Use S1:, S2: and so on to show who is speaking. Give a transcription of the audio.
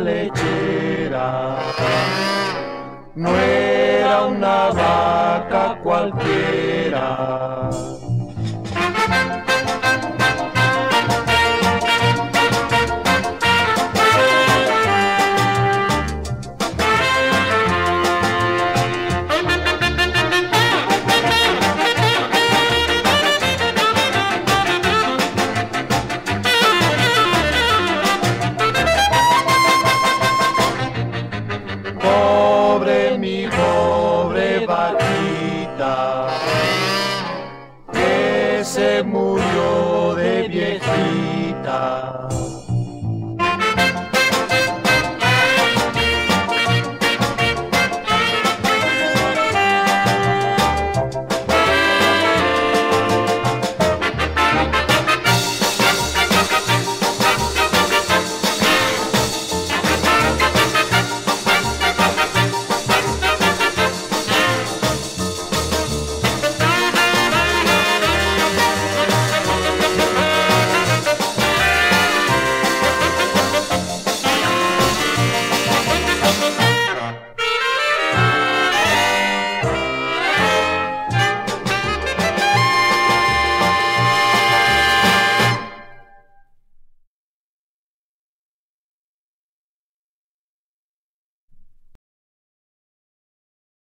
S1: lechera no era una vaca cualquiera. se murió de viejita.